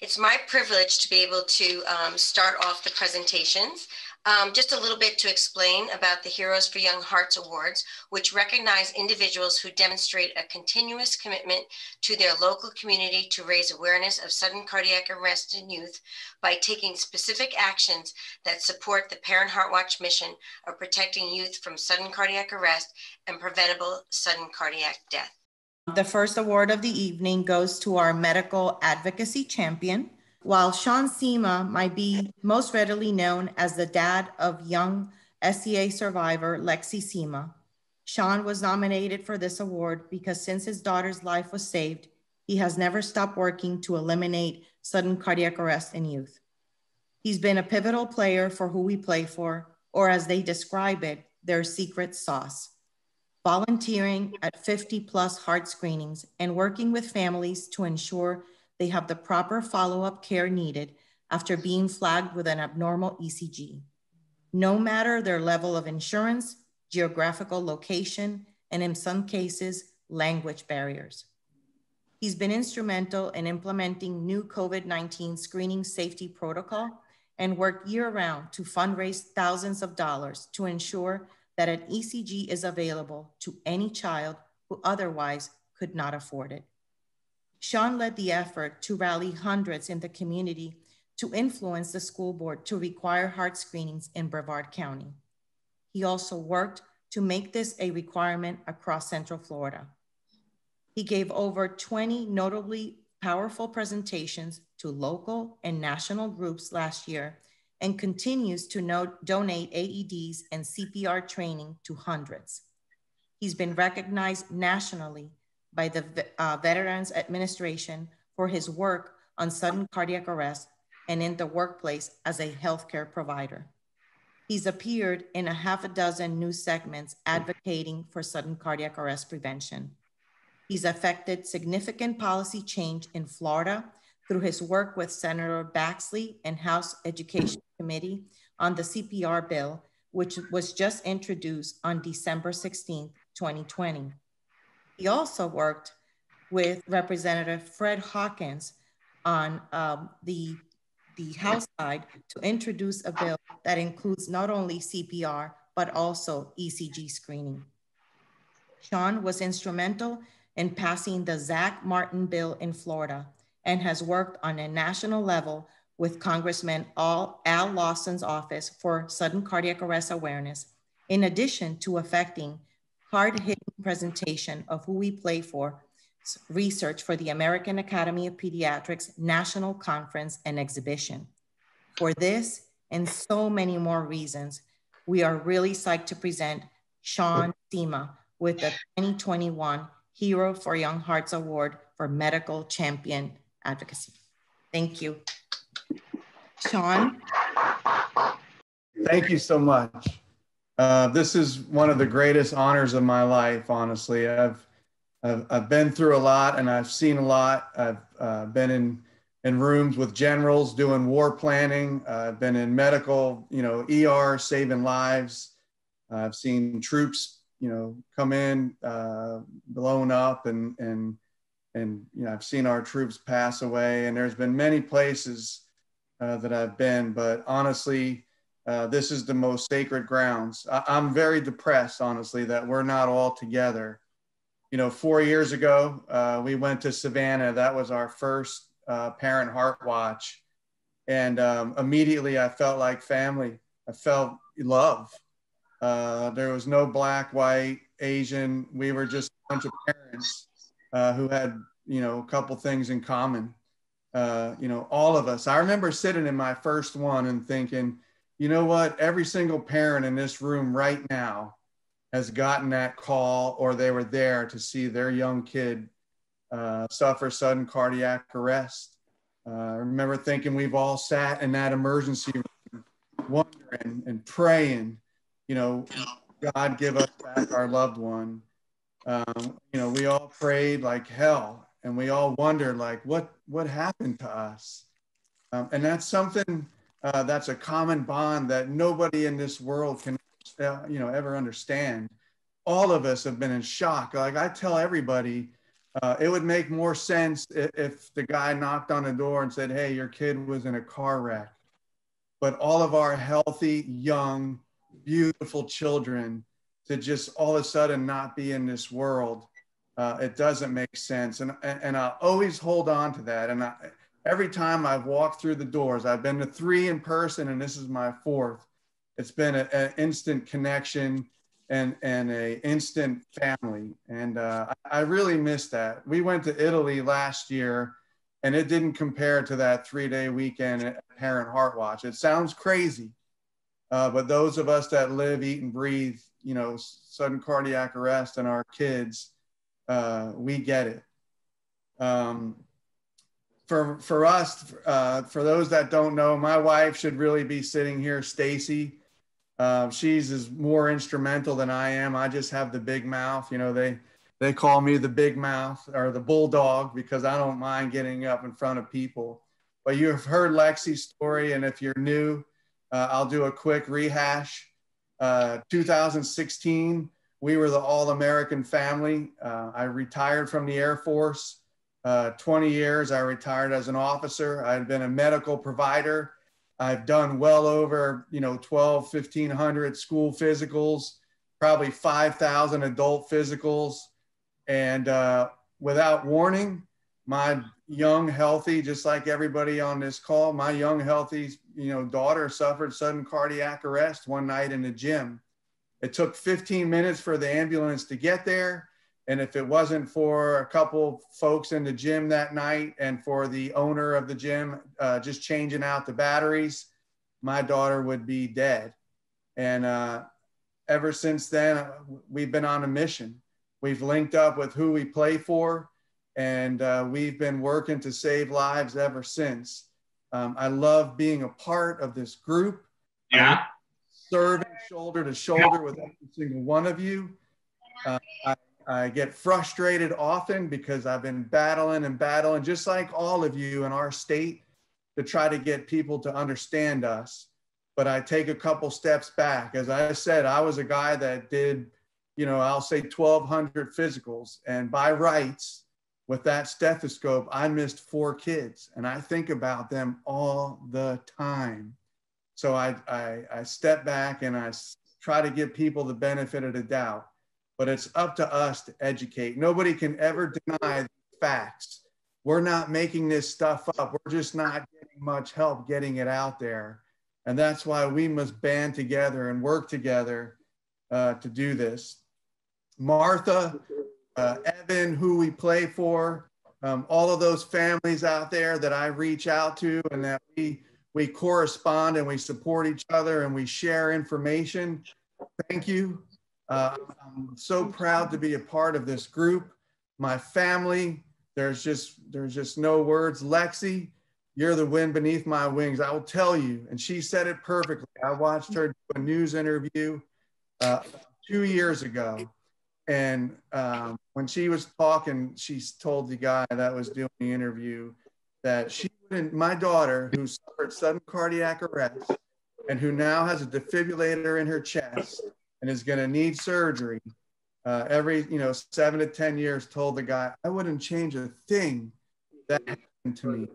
It's my privilege to be able to um, start off the presentations. Um, just a little bit to explain about the Heroes for Young Hearts Awards, which recognize individuals who demonstrate a continuous commitment to their local community to raise awareness of sudden cardiac arrest in youth by taking specific actions that support the Parent Heart Watch mission of protecting youth from sudden cardiac arrest and preventable sudden cardiac death. The first award of the evening goes to our medical advocacy champion, while Sean Sima might be most readily known as the dad of young SCA survivor Lexi Sima, Sean was nominated for this award because since his daughter's life was saved, he has never stopped working to eliminate sudden cardiac arrest in youth. He's been a pivotal player for who we play for, or as they describe it, their secret sauce. Volunteering at 50 plus heart screenings and working with families to ensure they have the proper follow-up care needed after being flagged with an abnormal ECG. No matter their level of insurance, geographical location, and in some cases, language barriers. He's been instrumental in implementing new COVID-19 screening safety protocol and worked year-round to fundraise thousands of dollars to ensure that an ECG is available to any child who otherwise could not afford it. Sean led the effort to rally hundreds in the community to influence the school board to require heart screenings in Brevard County. He also worked to make this a requirement across Central Florida. He gave over 20 notably powerful presentations to local and national groups last year and continues to note, donate AEDs and CPR training to hundreds. He's been recognized nationally by the uh, Veterans Administration for his work on sudden cardiac arrest and in the workplace as a healthcare provider. He's appeared in a half a dozen news segments advocating for sudden cardiac arrest prevention. He's affected significant policy change in Florida through his work with Senator Baxley and House Education Committee on the CPR bill, which was just introduced on December 16, 2020. He also worked with Representative Fred Hawkins on um, the, the House side to introduce a bill that includes not only CPR, but also ECG screening. Sean was instrumental in passing the Zach Martin bill in Florida and has worked on a national level with Congressman Al, Lawson's office for sudden cardiac arrest awareness, in addition to affecting hard-hitting presentation of who we play for research for the American Academy of Pediatrics National Conference and Exhibition. For this and so many more reasons, we are really psyched to present Sean Sima with the 2021 Hero for Young Hearts Award for Medical Champion Advocacy. Thank you. Sean. Thank you so much. Uh, this is one of the greatest honors of my life, honestly. I've, I've, I've been through a lot and I've seen a lot. I've uh, been in, in rooms with generals doing war planning. Uh, I've been in medical, you know, ER saving lives. I've seen troops, you know, come in, uh, blown up and, and, and, you know, I've seen our troops pass away and there's been many places uh, that I've been, but honestly, uh, this is the most sacred grounds. I, am very depressed, honestly, that we're not all together. You know, four years ago, uh, we went to Savannah. That was our first uh, parent heart watch. And um, immediately I felt like family. I felt love. Uh, there was no black, white, Asian. We were just a bunch of parents who had, you know, a couple things in common. You know, all of us. I remember sitting in my first one and thinking, you know what? Every single parent in this room right now has gotten that call or they were there to see their young kid uh, suffer sudden cardiac arrest. Uh, I remember thinking we've all sat in that emergency room wondering and praying, you know, God give us back our loved one. Um, you know, we all prayed like hell and we all wonder like what what happened to us. Um, and that's something uh, that's a common bond that nobody in this world can, uh, you know, ever understand. All of us have been in shock. Like I tell everybody, Uh, it would make more sense if, if the guy knocked on the door and said, Hey, your kid was in a car wreck. But all of our healthy, young, beautiful children to just all of a sudden not be in this world, uh, it doesn't make sense. And, and I always hold on to that. And I, every time I've walked through the doors, I've been to three in person, and this is my fourth. It's been an instant connection and and a instant family, and uh, I, really miss that. We went to Italy last year, and it didn't compare to that three day weekend at Parent Heart Watch. It sounds crazy, uh, but those of us that live, eat, and breathe, you know, sudden cardiac arrest and our kids, uh, we get it. Um, for for us, uh, for those that don't know, my wife should really be sitting here, Stacy. Uh, she's as more instrumental than I am. I just have the big mouth. You know, they they call me the big mouth or the bulldog because I don't mind getting up in front of people. But you've heard Lexi's story, and if you're new, uh, I'll do a quick rehash. Uh, 2016, we were the All American family. Uh, I retired from the Air Force uh, 20 years. I retired as an officer. I've been a medical provider. I've done well over, you know, 12, 1500 school physicals, probably 5,000 adult physicals. And uh, without warning, my young, healthy, just like everybody on this call, my young, healthy, you know, daughter suffered sudden cardiac arrest one night in the gym. It took 15 minutes for the ambulance to get there. And if it wasn't for a couple folks in the gym that night and for the owner of the gym uh, just changing out the batteries, my daughter would be dead. And uh, ever since then, we've been on a mission. We've linked up with who we play for, and uh, we've been working to save lives ever since. Um, I love being a part of this group. Yeah. Serving shoulder to shoulder with every single one of you. Uh, I I get frustrated often because I've been battling and battling, just like all of you in our state, to try to get people to understand us. But I take a couple steps back. As I said, I was a guy that did, you know, I'll say 1,200 physicals. And by rights, with that stethoscope, I missed four kids. And I think about them all the time. So I, I, I step back and I try to give people the benefit of the doubt but it's up to us to educate. Nobody can ever deny the facts. We're not making this stuff up. We're just not getting much help getting it out there. And that's why we must band together and work together uh, to do this. Martha, uh, Evan, who we play for, um, all of those families out there that I reach out to and that we, we correspond and we support each other and we share information. Thank you. Uh, I'm so proud to be a part of this group. My family, there's just there's just no words. Lexi, you're the wind beneath my wings. I will tell you, and she said it perfectly. I watched her do a news interview uh, two years ago, and um, when she was talking, she told the guy that was doing the interview that she My daughter, who suffered sudden cardiac arrest and who now has a defibrillator in her chest and is going to need surgery uh, every you know seven to ten years told the guy i wouldn't change a thing that happened to me.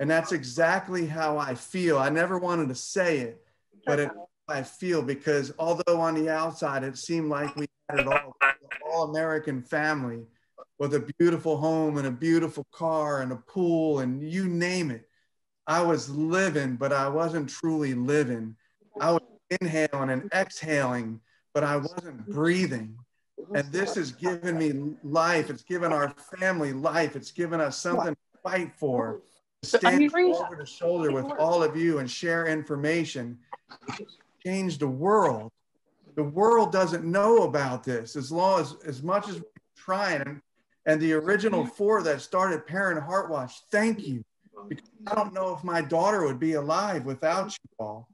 And that's exactly how i feel. I never wanted to say it but it i feel because although on the outside it seemed like we had it all all american family with a beautiful home and a beautiful car and a pool and you name it i was living but i wasn't truly living i was inhaling and exhaling but I wasn't breathing. And this has given me life. It's given our family life. It's given us something to fight for. Stand shoulder to shoulder with all of you and share information. Change the world. The world doesn't know about this as long as as much as we're trying. And, the original four that started Parent Heart Watch, thank you. Because I don't know if my daughter would be alive without you all.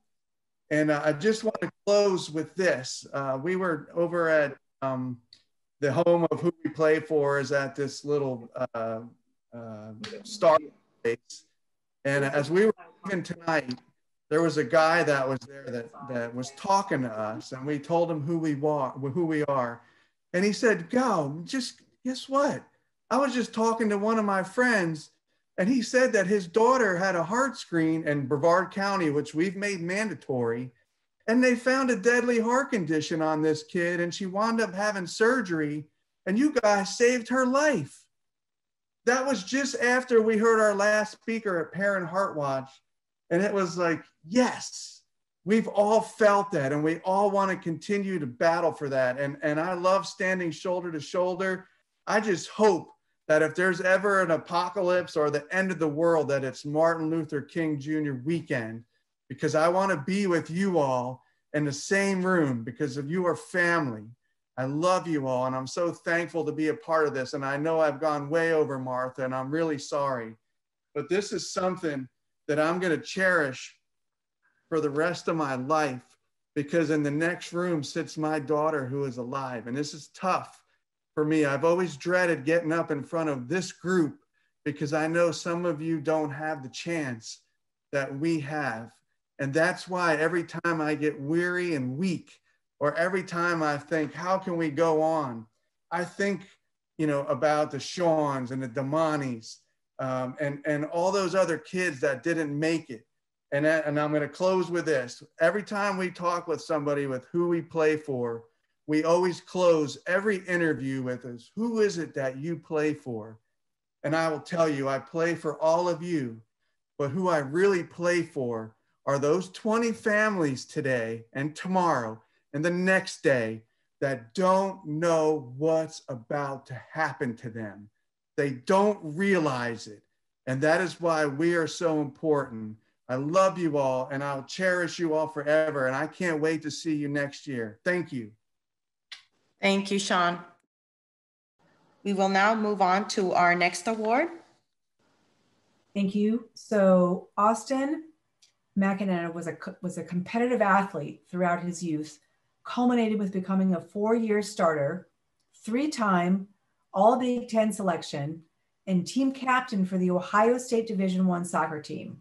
And uh, I just want to close with this. Uh, we were over at um, the home of who we play for is at this little uh, uh star place. And as we were leaving tonight, there was a guy that was there that, that was talking to us and we told him who we are, who we are. And he said, go, just guess what? I was just talking to one of my friends, and he said that his daughter had a heart screen in Brevard County, which we've made mandatory. And they found a deadly heart condition on this kid, and she wound up having surgery. And you guys saved her life. That was just after we heard our last speaker at Parent Heart Watch. And it was like, yes, we've all felt that, and we all want to continue to battle for that. And, and I love standing shoulder to shoulder. I just hope that if there's ever an apocalypse or the end of the world, that it's Martin Luther King Jr. weekend, because I want to be with you all in the same room because of you are family. I love you all, and I'm so thankful to be a part of this. And I know I've gone way over, Martha, and I'm really sorry. But this is something that I'm going to cherish for the rest of my life because in the next room sits my daughter who is alive. And this is tough for me. I've always dreaded getting up in front of this group because I know some of you don't have the chance that we have. And that's why every time I get weary and weak, or every time I think, how can we go on? I think, you know, about the Shawns and the Damanis um, and, and all those other kids that didn't make it. And, and I'm going to close with this. Every time we talk with somebody with who we play for, we always close every interview with us who is it that you play for? And i will tell you i play for all of you but who i really play for are those 20 families today and tomorrow and the next day that don't know what's about to happen to them. They don't realize it. And that is why we are so important. I love you all and i'll cherish you all forever and i can't wait to see you next year. Thank you Thank you, Sean. We will now move on to our next award. Thank you. So Austin McEnana was a, was a competitive athlete throughout his youth, culminated with becoming a four-year starter, three-time All Big Ten selection, and team captain for the Ohio State Division One soccer team.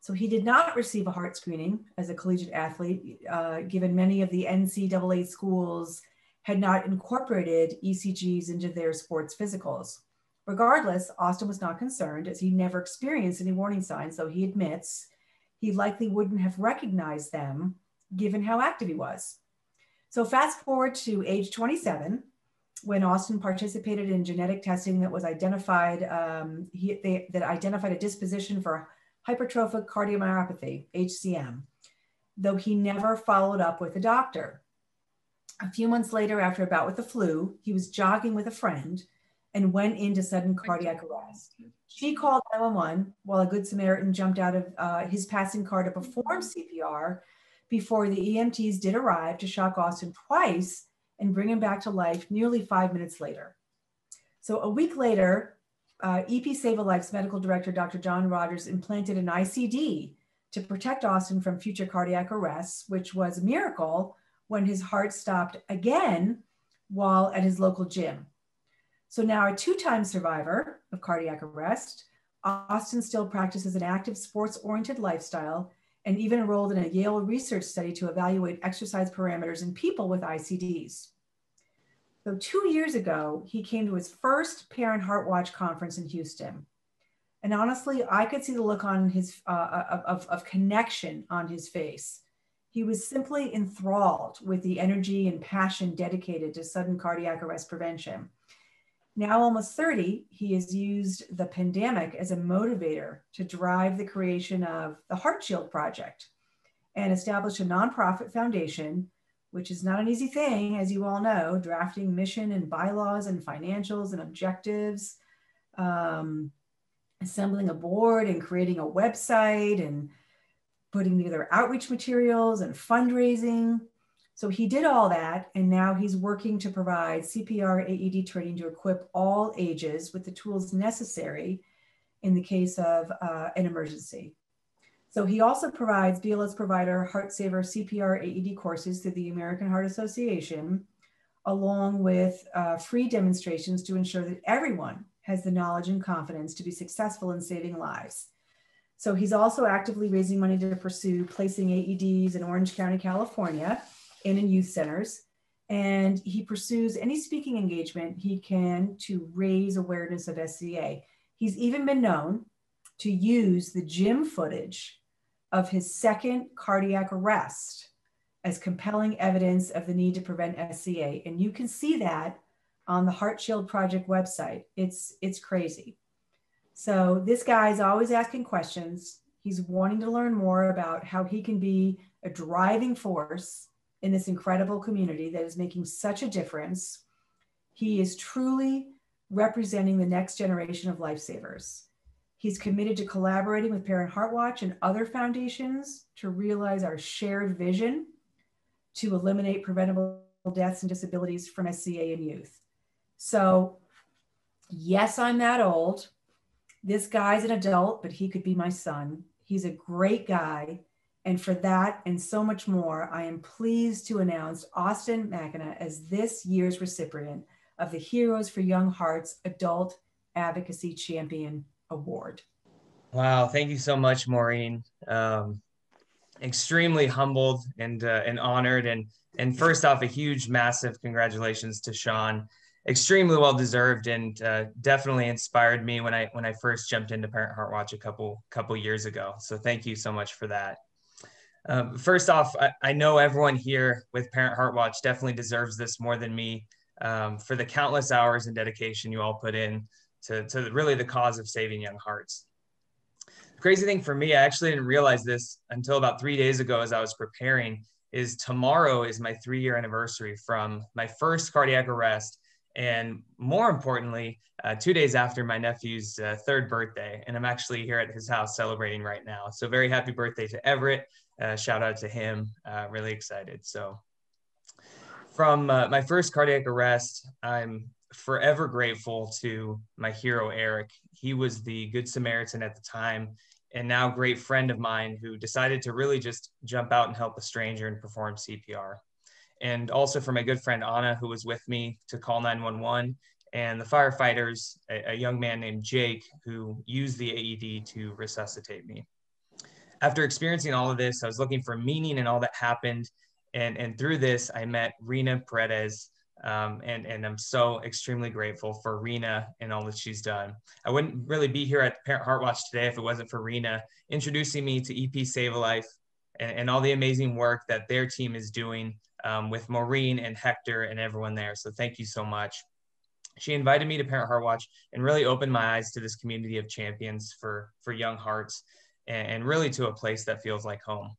So he did not receive a heart screening as a collegiate athlete, uh, given many of the NCAA schools had not incorporated ECGs into their sports physicals. Regardless, Austin was not concerned as he never experienced any warning signs, though he admits he likely wouldn't have recognized them given how active he was. So, fast forward to age 27, when Austin participated in genetic testing that was identified, um, he, they, that identified a disposition for hypertrophic cardiomyopathy, HCM, though he never followed up with a doctor. A few months later, after a bout with the flu, he was jogging with a friend and went into sudden cardiac arrest. She called 911 while a Good Samaritan jumped out of uh, his passing car to perform CPR before the EMTs did arrive to shock Austin twice and bring him back to life nearly five minutes later. So a week later, uh, EP Save a Life's medical director, Dr. John Rogers, implanted an ICD to protect Austin from future cardiac arrests, which was a miracle when his heart stopped again while at his local gym. So now a two-time survivor of cardiac arrest, Austin still practices an active sports-oriented lifestyle and even enrolled in a Yale research study to evaluate exercise parameters in people with ICDs. So two years ago, he came to his first Parent Heart Watch conference in Houston. And honestly, I could see the look on his uh, of, of connection on his face he was simply enthralled with the energy and passion dedicated to sudden cardiac arrest prevention. Now, almost 30, he has used the pandemic as a motivator to drive the creation of the Heart Shield Project and established a nonprofit foundation, which is not an easy thing, as you all know, drafting mission and bylaws and financials and objectives, um, assembling a board and creating a website and putting together outreach materials and fundraising. So he did all that, and now he's working to provide CPR AED training to equip all ages with the tools necessary in the case of uh, an emergency. So he also provides BLS provider Heart Saver CPR AED courses through the American Heart Association, along with uh, free demonstrations to ensure that everyone has the knowledge and confidence to be successful in saving lives. So he's also actively raising money to pursue placing AEDs in Orange County, California, and in youth centers. and he pursues any speaking engagement he can to raise awareness of SCA. He's even been known to use the gym footage of his second cardiac arrest as compelling evidence of the need to prevent SCA. And you can see that on the Heart Shield Project website. It's, it's crazy. So this guy is always asking questions. He's wanting to learn more about how he can be a driving force in this incredible community that is making such a difference. He is truly representing the next generation of lifesavers. He's committed to collaborating with Parent Heart Watch and other foundations to realize our shared vision to eliminate preventable deaths and disabilities from SCA in youth. So, yes, I'm that old. This guy's an adult, but he could be my son. He's a great guy. And for that and so much more, I am pleased to announce Austin McAnena as this year's recipient of the Heroes for Young Hearts Adult Advocacy Champion Award. Wow, thank you so much, Maureen. Um, extremely humbled and uh, and honored, and and first off, a huge, massive congratulations to Sean. Extremely well deserved, and uh, definitely inspired me when I when I first jumped into Parent Heart Watch a couple couple years ago. So thank you so much for that. Um, first off, I, I, know everyone here with Parent Heart Watch definitely deserves this more than me um, for the countless hours and dedication you all put in to, to really the cause of saving young hearts. The crazy thing for me, I actually didn't realize this until about three days ago as I was preparing, is tomorrow is my three year anniversary from my first cardiac arrest. And more importantly, uh, two days after my nephew's uh, third birthday. And I'm actually here at his house celebrating right now. So, very happy birthday to Everett. Uh, shout out to him. Uh, really excited. So, from uh, my first cardiac arrest, I'm forever grateful to my hero, Eric. He was the Good Samaritan at the time and now great friend of mine who decided to really just jump out and help a stranger and perform CPR. And also for my good friend Anna, who was with me to call 911, and the firefighters, a, a young man named Jake, who used the AED to resuscitate me. After experiencing all of this, I was looking for meaning in all that happened. And, and through this, I met Rena Paredes, um, and, and I'm so extremely grateful for Rena and all that she's done. I wouldn't really be here at Parent Heart Watch today if it wasn't for Rena introducing me to EP Save a Life and, and all the amazing work that their team is doing um, with Maureen and Hector and everyone there. So thank you so much. She invited me to Parent Heart Watch and really opened my eyes to this community of champions for, for young hearts and, and really to a place that feels like home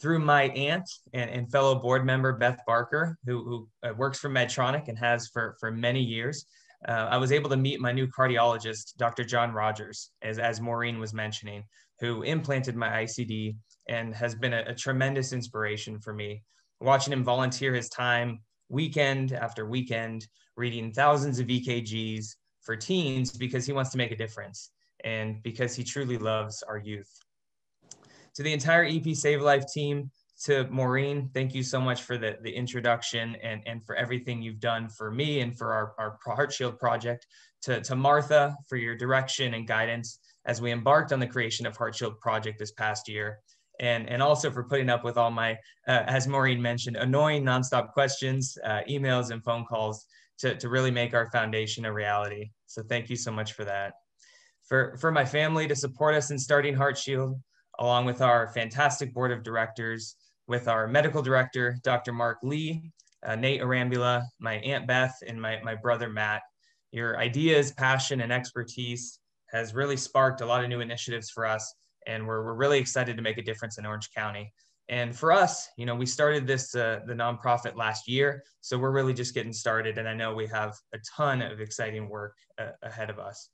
through my aunt and, and fellow board member Beth Barker, who, who uh, works for Medtronic and has for, for many years, uh, I was able to meet my new cardiologist, Dr. John Rogers, as, as Maureen was mentioning, who implanted my ICD and has been a, a tremendous inspiration for me. Watching him volunteer his time weekend after weekend, reading thousands of EKGs for teens because he wants to make a difference and because he truly loves our youth to the entire EP Save Life team, to Maureen, thank you so much for the, the introduction and, and for everything you've done for me and for our, our Heart Shield project. To, to Martha for your direction and guidance as we embarked on the creation of Heart Shield project this past year. And, and also for putting up with all my, uh, as Maureen mentioned, annoying nonstop questions, uh, emails, and phone calls to, to really make our foundation a reality. So thank you so much for that. For, for my family to support us in starting Heart Shield, along with our fantastic board of directors, with our medical director, Dr. Mark Lee, uh, Nate Arambula, my Aunt Beth, and my, my brother Matt. Your ideas, passion, and expertise has really sparked a lot of new initiatives for us, and we're, we're really excited to make a difference in Orange County. And for us, you know, we started this, uh, the nonprofit last year, so we're really just getting started, and I know we have a ton of exciting work uh, ahead of us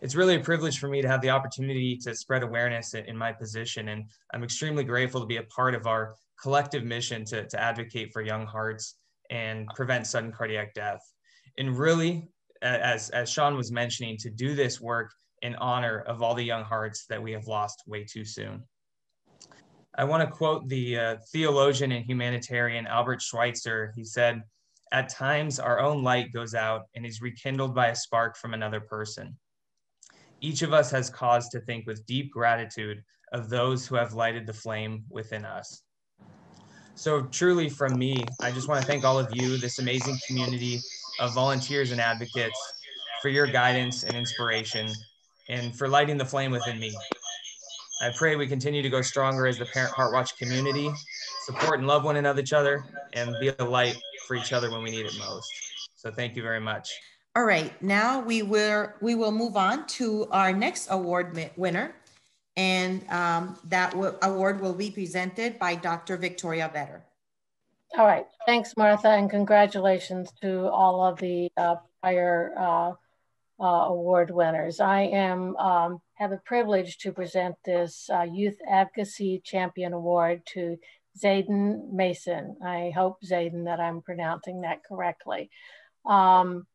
it's really a privilege for me to have the opportunity to spread awareness in, in my position. And I'm extremely grateful to be a part of our collective mission to, to advocate for young hearts and prevent sudden cardiac death. And really, as, as Sean was mentioning, to do this work in honor of all the young hearts that we have lost way too soon. I want to quote the uh, theologian and humanitarian Albert Schweitzer. He said, At times, our own light goes out and is rekindled by a spark from another person. Each of us has cause to think with deep gratitude of those who have lighted the flame within us. So truly from me, I just want to thank all of you, this amazing community of volunteers and advocates for your guidance and inspiration and for lighting the flame within me. I pray we continue to go stronger as the Parent Heart Watch community, support and love one another, each other, and be a light for each other when we need it most. So thank you very much. All right, now we will we will move on to our next award winner, and um, that award will be presented by Dr. Victoria Vetter. All right, thanks, Martha, and congratulations to all of the uh, prior uh, uh, award winners. I am um, have the privilege to present this uh, Youth Advocacy Champion Award to Zayden Mason. I hope, Zayden, that I'm pronouncing that correctly. Um,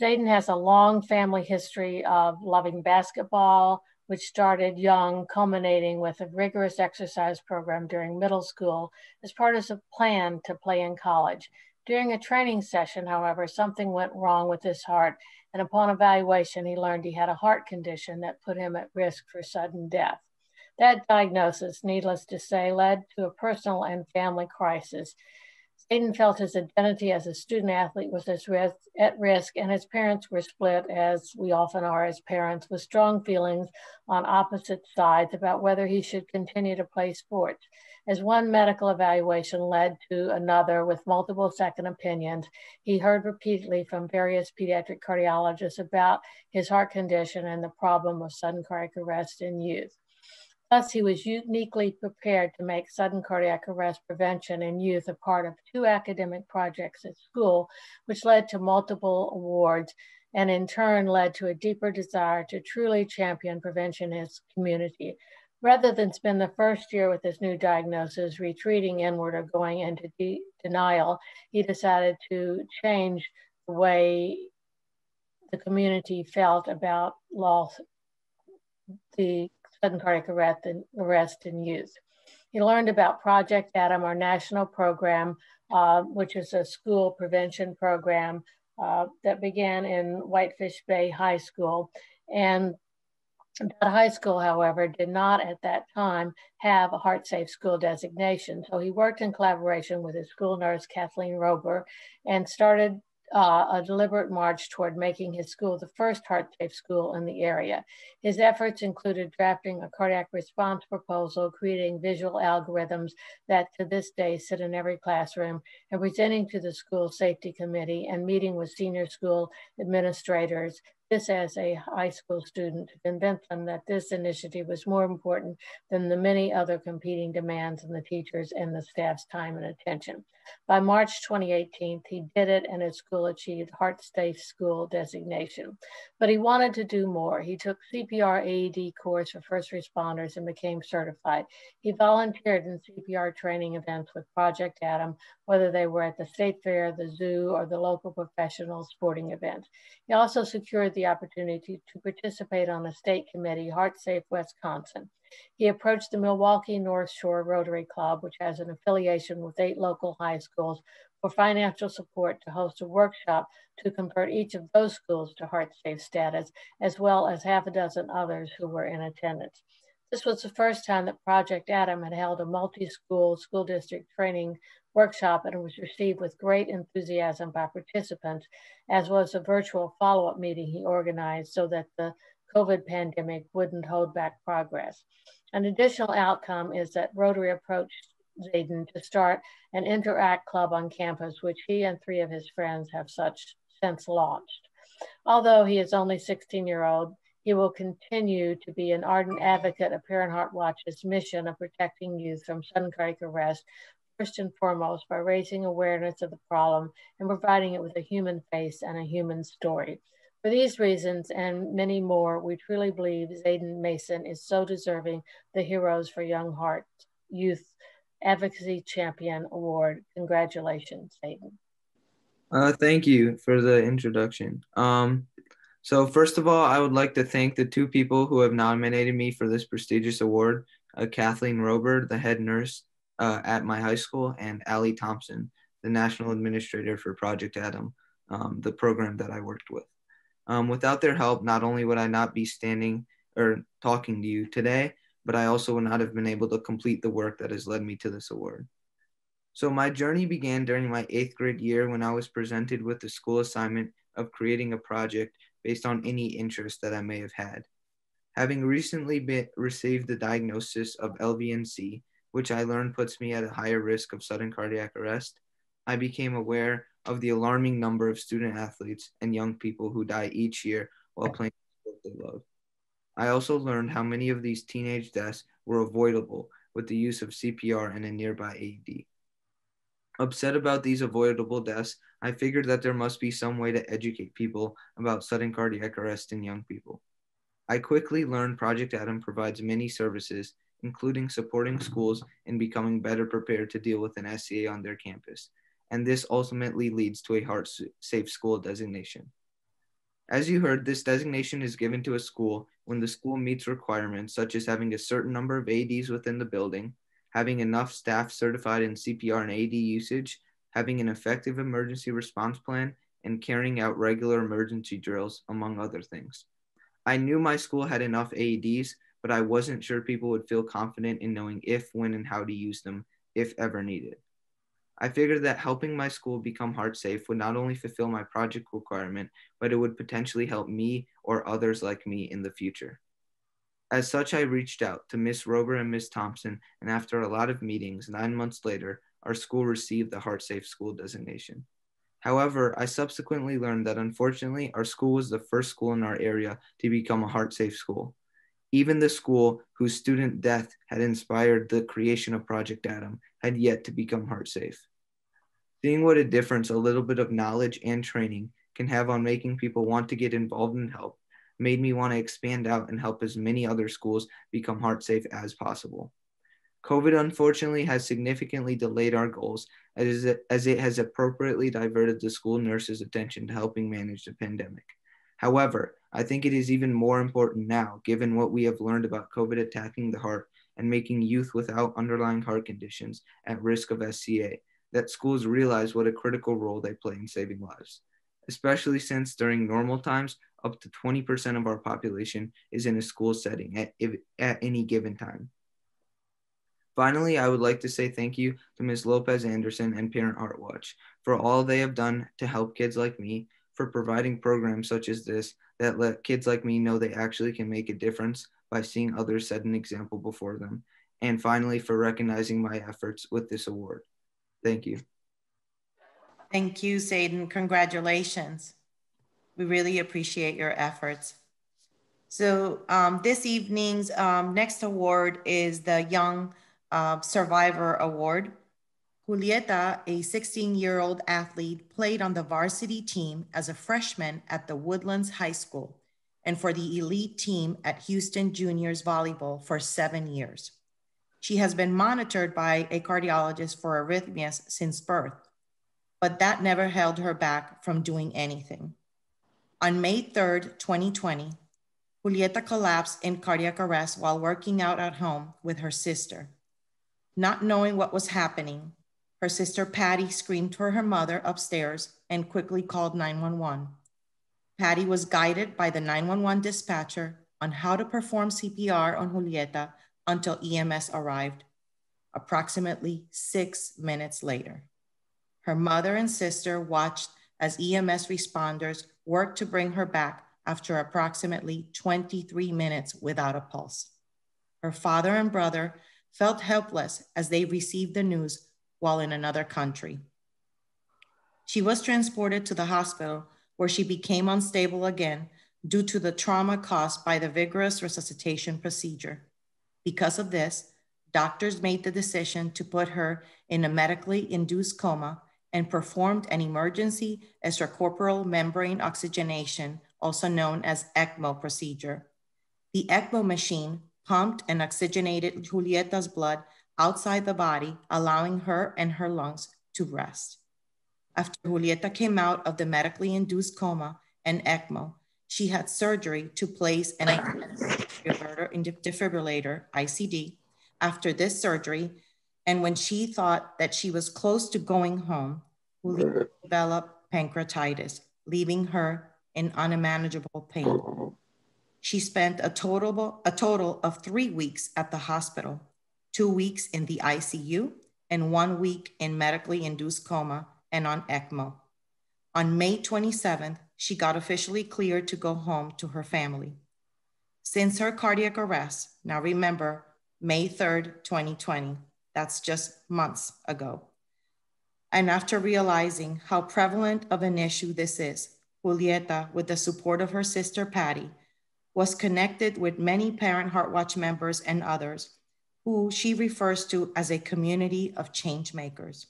Zayden has a long family history of loving basketball, which started young, culminating with a rigorous exercise program during middle school as part of a plan to play in college. During a training session, however, something went wrong with his heart, and upon evaluation, he learned he had a heart condition that put him at risk for sudden death. That diagnosis, needless to say, led to a personal and family crisis. Zayden felt his identity as a student athlete was at risk, and his parents were split, as we often are as parents, with strong feelings on opposite sides about whether he should continue to play sports. As one medical evaluation led to another with multiple second opinions, he heard repeatedly from various pediatric cardiologists about his heart condition and the problem of sudden cardiac arrest in youth. Thus, he was uniquely prepared to make sudden cardiac arrest prevention in youth a part of two academic projects at school, which led to multiple awards and in turn led to a deeper desire to truly champion prevention in his community. Rather than spend the first year with his new diagnosis retreating inward or going into de denial, he decided to change the way the community felt about loss, the sudden cardiac arrest in, arrest in youth. He learned about Project Adam, our national program, uh, which is a school prevention program uh, that began in Whitefish Bay High School. And that high school, however, did not at that time have a heart safe school designation. So he worked in collaboration with his school nurse, Kathleen Rober, and started uh, a deliberate march toward making his school the first heart safe school in the area. His efforts included drafting a cardiac response proposal, creating visual algorithms that to this day sit in every classroom, and presenting to the school safety committee and meeting with senior school administrators this as a high school student to convince them that this initiative was more important than the many other competing demands on the teachers and the staff's time and attention. By March 2018, he did it and his school achieved Heart Safe School designation. But he wanted to do more. He took CPR AED course for first responders and became certified. He volunteered in CPR training events with Project Adam, whether they were at the state fair, the zoo, or the local professional sporting event. He also secured the opportunity to participate on a state committee, Heart Safe Wisconsin. He approached the Milwaukee North Shore Rotary Club, which has an affiliation with eight local high schools, for financial support to host a workshop to convert each of those schools to heart safe status, as well as half a dozen others who were in attendance. This was the first time that Project Adam had held a multi-school school district training workshop and was received with great enthusiasm by participants, as was a virtual follow-up meeting he organized so that the COVID pandemic wouldn't hold back progress. An additional outcome is that Rotary approached Zayden to start an Interact Club on campus, which he and three of his friends have such since launched. Although he is only 16 year old, he will continue to be an ardent advocate of Parent Heart Watch's mission of protecting youth from sudden cardiac arrest, first and foremost by raising awareness of the problem and providing it with a human face and a human story. For these reasons and many more, we truly believe Zayden Mason is so deserving the Heroes for Young Heart Youth Advocacy Champion Award. Congratulations, Zayden. Uh, thank you for the introduction. Um, so first of all, I would like to thank the two people who have nominated me for this prestigious award, uh, Kathleen Rober, the head nurse uh, at my high school, and Allie Thompson, the national administrator for Project Adam, um, the program that I worked with. Um, without their help, not only would I not be standing or talking to you today, but I also would not have been able to complete the work that has led me to this award. So my journey began during my eighth grade year when I was presented with the school assignment of creating a project based on any interest that I may have had. Having recently been, received the diagnosis of LVNC, which I learned puts me at a higher risk of sudden cardiac arrest, I became aware of the alarming number of student athletes and young people who die each year while playing the sport they love. I also learned how many of these teenage deaths were avoidable with the use of CPR and a nearby AED. Upset about these avoidable deaths, I figured that there must be some way to educate people about sudden cardiac arrest in young people. I quickly learned Project Adam provides many services, including supporting schools in becoming better prepared to deal with an SCA on their campus, and this ultimately leads to a heart safe school designation. As you heard, this designation is given to a school when the school meets requirements such as having a certain number of AEDs within the building, having enough staff certified in CPR and AED usage, having an effective emergency response plan, and carrying out regular emergency drills, among other things. I knew my school had enough AEDs, but I wasn't sure people would feel confident in knowing if, when, and how to use them if ever needed. I figured that helping my school become heart safe would not only fulfill my project requirement, but it would potentially help me or others like me in the future. As such, I reached out to Miss Rober and Miss Thompson, and after a lot of meetings, nine months later, our school received the Heart Safe School designation. However, I subsequently learned that unfortunately, our school was the first school in our area to become a heart safe school. Even the school whose student death had inspired the creation of Project Adam had yet to become heart safe. Seeing what a difference a little bit of knowledge and training can have on making people want to get involved and help made me want to expand out and help as many other schools become heart safe as possible. COVID unfortunately has significantly delayed our goals as it, as it has appropriately diverted the school nurses' attention to helping manage the pandemic. However, I think it is even more important now, given what we have learned about COVID attacking the heart and making youth without underlying heart conditions at risk of SCA, that schools realize what a critical role they play in saving lives, especially since during normal times, up to 20% of our population is in a school setting at, at any given time. Finally, I would like to say thank you to Ms. Lopez Anderson and Parent Heart Watch for all they have done to help kids like me, for providing programs such as this that let kids like me know they actually can make a difference by seeing others set an example before them. And finally, for recognizing my efforts with this award. Thank you. Thank you, Zayden. Congratulations. We really appreciate your efforts. So um, this evening's um, next award is the Young uh, Survivor Award. Julieta, a 16 year old athlete, played on the varsity team as a freshman at the Woodlands High School and for the elite team at Houston Juniors Volleyball for seven years. She has been monitored by a cardiologist for arrhythmias since birth, but that never held her back from doing anything. On May 3rd, 2020, Julieta collapsed in cardiac arrest while working out at home with her sister. Not knowing what was happening, her sister Patty screamed for her mother upstairs and quickly called 911. Patty was guided by the 911 dispatcher on how to perform CPR on Julieta until EMS arrived, approximately six minutes later. Her mother and sister watched as EMS responders worked to bring her back after approximately 23 minutes without a pulse. Her father and brother felt helpless as they received the news while in another country. She was transported to the hospital where she became unstable again due to the trauma caused by the vigorous resuscitation procedure. Because of this, doctors made the decision to put her in a medically induced coma and performed an emergency extracorporeal membrane oxygenation, also known as ECMO procedure. The ECMO machine pumped and oxygenated Julieta's blood outside the body, allowing her and her lungs to rest. After Julieta came out of the medically induced coma and ECMO, she had surgery to place an defibrillator, ICD, after this surgery. And when she thought that she was close to going home, Julieta developed pancreatitis, leaving her in unmanageable pain. Uh-huh. She spent a total, a total of three weeks at the hospital two weeks in the ICU, and one week in medically induced coma and on ECMO. On May 27th, she got officially cleared to go home to her family. Since her cardiac arrest, now remember, May 3rd, 2020, that's just months ago. And after realizing how prevalent of an issue this is, Julieta, with the support of her sister Patty, was connected with many Parent Heart Watch members and others who she refers to as a community of change makers.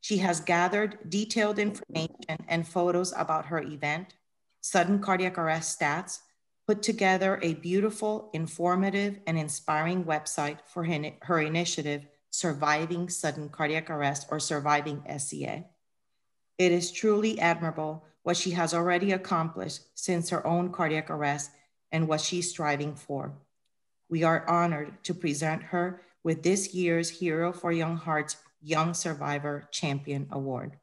She has gathered detailed information and photos about her event, sudden cardiac arrest stats, put together a beautiful, informative, and inspiring website for her initiative, Surviving Sudden Cardiac Arrest or Surviving SCA. It is truly admirable what she has already accomplished since her own cardiac arrest and what she's striving for. We are honored to present her with this year's Hero for Young Hearts Young Survivor Champion Award.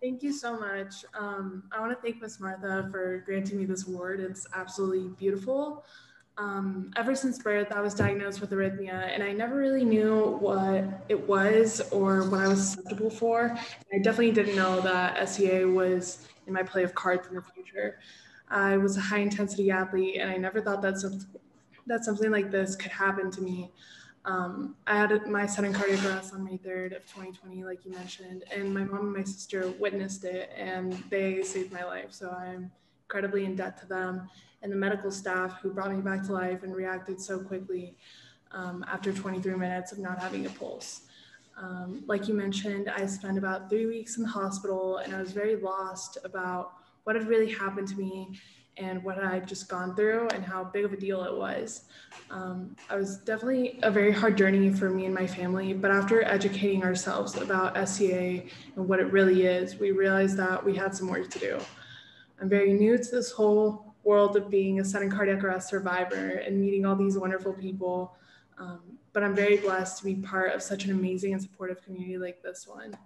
Thank you so much. Um, I want to thank Ms. Martha for granting me this award. It's absolutely beautiful. Um, ever since birth, I was diagnosed with arrhythmia, and I never really knew what it was or what I was susceptible for. I definitely didn't know that SCA was in my play of cards in the future. I was a high intensity athlete, and I never thought that, some, that something like this could happen to me. Um, I had my sudden cardiac arrest on May 3rd of 2020, like you mentioned, and my mom and my sister witnessed it and they saved my life. So I'm incredibly in debt to them and the medical staff who brought me back to life and reacted so quickly um, after 23 minutes of not having a pulse. Um, like you mentioned, I spent about three weeks in the hospital and I was very lost about what had really happened to me and what I'd just gone through and how big of a deal it was. Um, I was definitely a very hard journey for me and my family, but after educating ourselves about SCA and what it really is, we realized that we had some work to do. I'm very new to this whole world of being a sudden cardiac arrest survivor and meeting all these wonderful people. Um, but I'm very blessed to be part of such an amazing and supportive community like this one.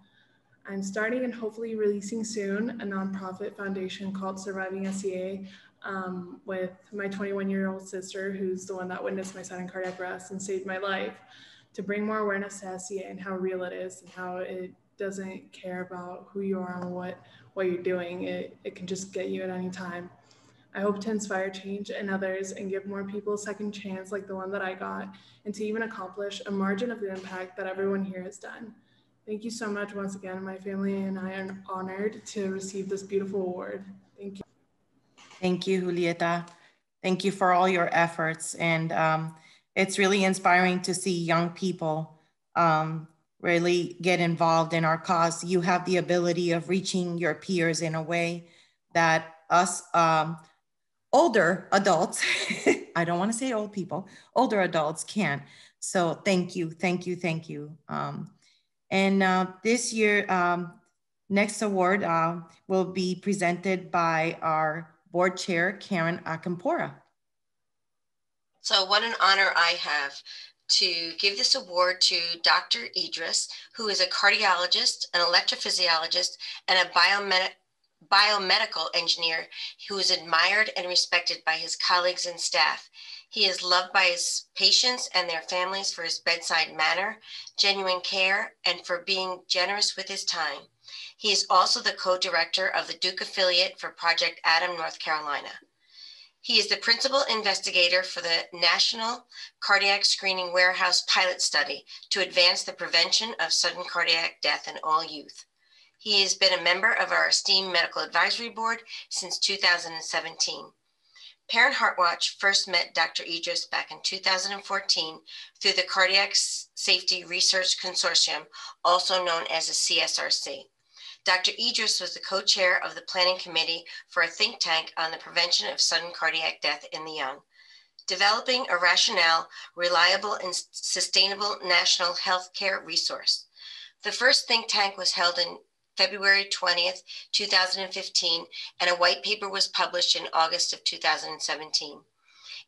I'm starting and hopefully releasing soon a nonprofit foundation called Surviving SCA um, with my 21 year old sister, who's the one that witnessed my sudden cardiac arrest and saved my life, to bring more awareness to SCA and how real it is and how it doesn't care about who you are and what, what you're doing. It, it can just get you at any time. I hope to inspire change in others and give more people a second chance like the one that I got, and to even accomplish a margin of the impact that everyone here has done. Thank you so much once again. My family and I are honored to receive this beautiful award. Thank you. Thank you, Julieta. Thank you for all your efforts. And um, it's really inspiring to see young people um, really get involved in our cause. You have the ability of reaching your peers in a way that us um, older adults, I don't want to say old people, older adults can't. So thank you, thank you, thank you. Um, and uh, this year, um, next award uh, will be presented by our board chair, Karen Acompora. So what an honor I have to give this award to Dr. Idriss, who is a cardiologist, an electrophysiologist, and a biomed biomedical engineer who is admired and respected by his colleagues and staff. He is loved by his patients and their families for his bedside manner, genuine care, and for being generous with his time. He is also the co-director of the Duke affiliate for Project Adam, North Carolina. He is the principal investigator for the National Cardiac Screening Warehouse Pilot Study to advance the prevention of sudden cardiac death in all youth. He has been a member of our esteemed medical advisory board since 2017. Parent Heart Watch first met Dr. Idriss back in 2014 through the Cardiac Safety Research Consortium, also known as the CSRC. Dr. Idriss was the co-chair of the planning committee for a think tank on the prevention of sudden cardiac death in the young. Developing a rationale, reliable and sustainable national healthcare resource. The first think tank was held in February 20th, 2015, and a white paper was published in August of 2017.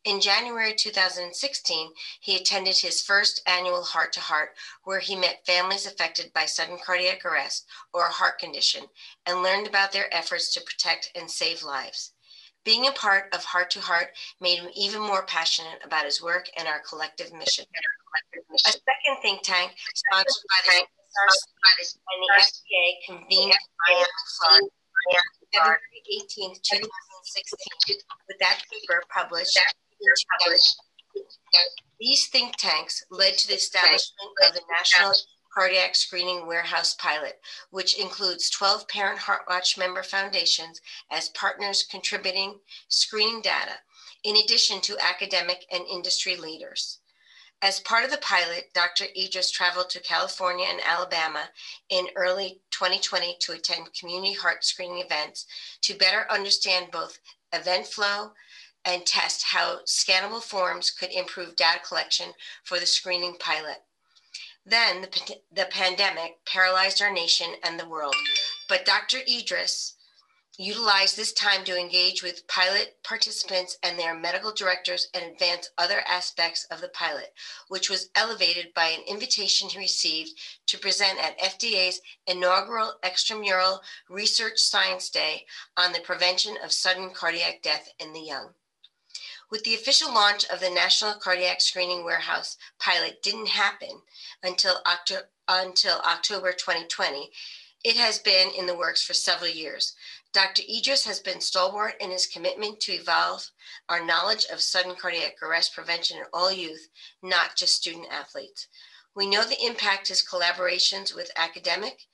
In January 2016, he attended his first annual Heart to Heart, where he met families affected by sudden cardiac arrest or a heart condition and learned about their efforts to protect and save lives. Being a part of Heart to Heart made him even more passionate about his work and our collective mission. A second think tank sponsored by the and the FDA convened February 18th, 2016, with that paper published These think tanks led to the establishment of the National Cardiac Screening Warehouse Pilot, which includes 12 Parent Heart Watch member foundations as partners contributing screening data, in addition to academic and industry leaders. As part of the pilot, Dr. Idriss traveled to California and Alabama in early 2020 to attend community heart screening events to better understand both event flow and test how scannable forms could improve data collection for the screening pilot. Then the, the pandemic paralyzed our nation and the world, but Dr. Idriss utilized this time to engage with pilot participants and their medical directors and advance other aspects of the pilot, which was elevated by an invitation he received to present at FDA's inaugural extramural research science day on the prevention of sudden cardiac death in the young. With the official launch of the National Cardiac Screening Warehouse pilot didn't happen until, Octo- until October 2020, it has been in the works for several years. Dr. Idriss has been stalwart in his commitment to evolve our knowledge of sudden cardiac arrest prevention in all youth, not just student athletes. We know the impact his collaborations with academic,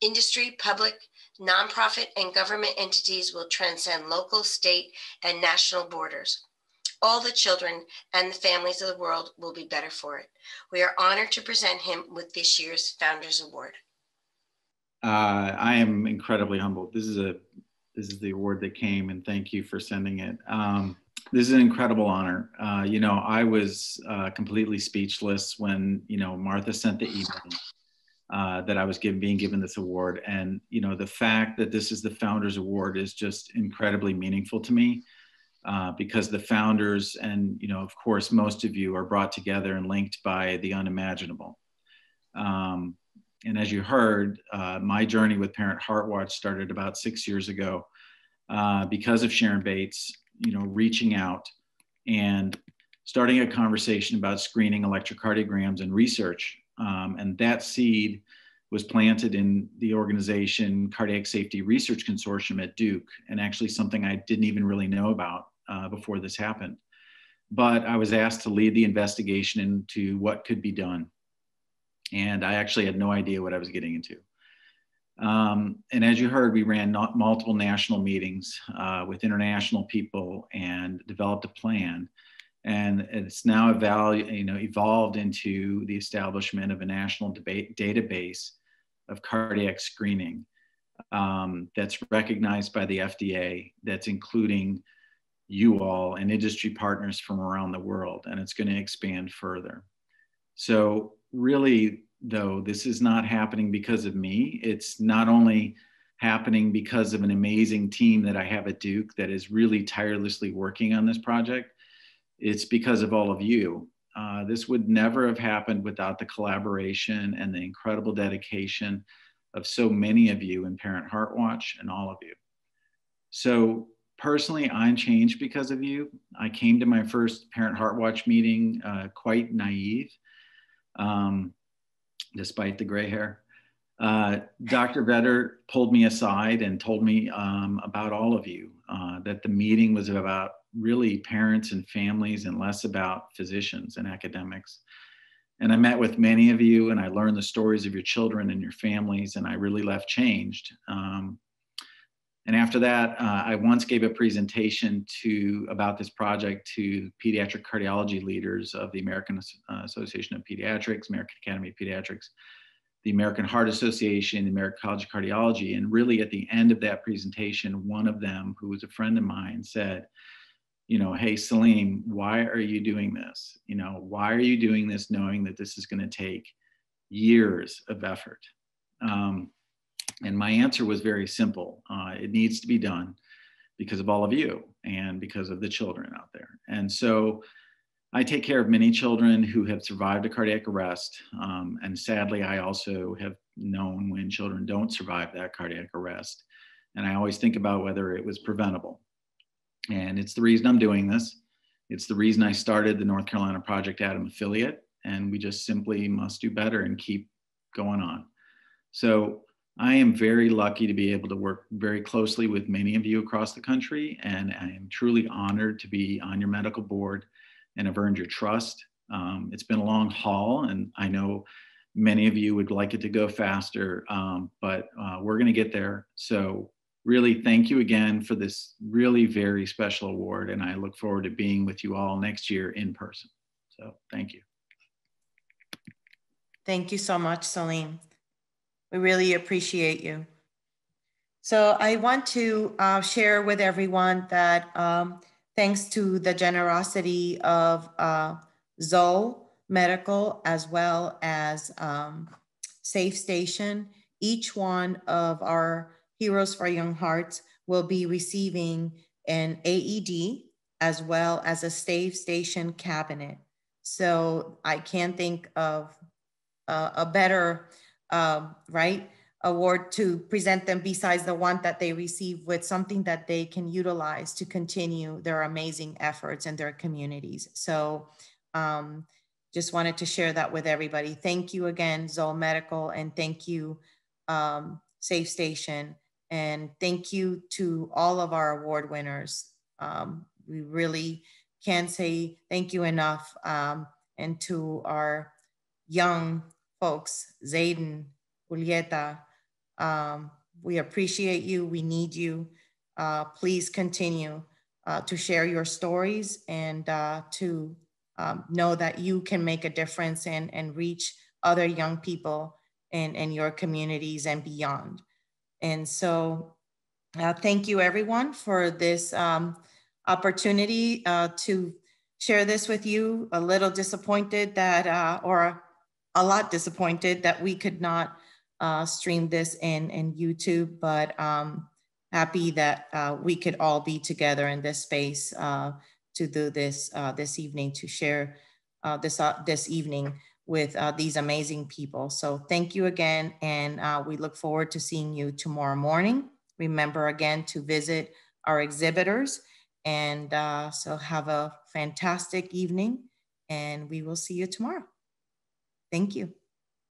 industry, public, nonprofit, and government entities will transcend local, state, and national borders. All the children and the families of the world will be better for it. We are honored to present him with this year's Founders Award. Uh, I am incredibly humbled. This is a this is the award that came, and thank you for sending it. Um, this is an incredible honor. Uh, you know, I was uh, completely speechless when you know Martha sent the email uh, that I was given, being given this award, and you know the fact that this is the Founders Award is just incredibly meaningful to me. Uh, because the founders and you know of course most of you are brought together and linked by the unimaginable um, and as you heard, uh, my journey with Parent Heart Watch started about six years ago uh, because of Sharon Bates, you know, reaching out and starting a conversation about screening electrocardiograms and research. Um, and that seed was planted in the organization Cardiac Safety Research Consortium at Duke, and actually something I didn't even really know about uh, before this happened. But I was asked to lead the investigation into what could be done and I actually had no idea what I was getting into. Um, and as you heard, we ran multiple national meetings uh, with international people and developed a plan. And it's now evalu- you know, evolved into the establishment of a national debate database of cardiac screening um, that's recognized by the FDA, that's including you all and industry partners from around the world, and it's going to expand further. So really, though, this is not happening because of me. It's not only happening because of an amazing team that I have at Duke that is really tirelessly working on this project. It's because of all of you. Uh, this would never have happened without the collaboration and the incredible dedication of so many of you in Parent Heart Watch and all of you. So personally, I'm changed because of you. I came to my first Parent Heart Watch meeting uh, quite naive um, despite the gray hair. Uh, Dr. Vetter pulled me aside and told me um, about all of you, uh, that the meeting was about really parents and families and less about physicians and academics. And I met with many of you and I learned the stories of your children and your families, and I really left changed. Um, and after that, uh, I once gave a presentation to about this project to pediatric cardiology leaders of the American uh, Association of Pediatrics, American Academy of Pediatrics, the American Heart Association, the American College of Cardiology. And really at the end of that presentation, one of them, who was a friend of mine, said, you know, hey, Salim, why are you doing this? You know, why are you doing this knowing that this is going to take years of effort? Um, and my answer was very simple uh, it needs to be done because of all of you and because of the children out there. And so I take care of many children who have survived a cardiac arrest. Um, and sadly, I also have known when children don't survive that cardiac arrest. And I always think about whether it was preventable. And it's the reason I'm doing this. It's the reason I started the North Carolina Project Adam affiliate. And we just simply must do better and keep going on. So I am very lucky to be able to work very closely with many of you across the country, and I am truly honored to be on your medical board and have earned your trust. Um, it's been a long haul, and I know many of you would like it to go faster, um, but uh, we're going to get there. So, really, thank you again for this really very special award, and I look forward to being with you all next year in person. So, thank you. Thank you so much, Salim. We really appreciate you. So I want to uh, share with everyone that um, thanks to the generosity of uh, Zoll Medical as well as um, Safe Station, each one of our Heroes for Young Hearts will be receiving an AED as well as a Safe Station cabinet. So I can't think of uh, a better uh, right award to present them besides the one that they receive with something that they can utilize to continue their amazing efforts in their communities. So um, just wanted to share that with everybody. Thank you again, Zoll Medical, and thank you, um, Safe Station. And thank you to all of our award winners. Um, we really can't say thank you enough. Um, and to our young folks, Zayden, Julieta, um, we appreciate you. We need you. Uh, please continue uh, to share your stories and uh, to um, know that you can make a difference and, and reach other young people in, in your communities and beyond. And so uh, thank you everyone for this um, opportunity uh, to share this with you. A little disappointed that, uh, or a lot disappointed that we could not uh, stream this in, in YouTube, but um, happy that uh, we could all be together in this space uh, to do this uh, this evening, to share uh, this, uh, this evening with these amazing people. So thank you again, and we look forward to seeing you tomorrow morning. Remember again to visit our exhibitors, and so have a fantastic evening, and we will see you tomorrow. Thank you.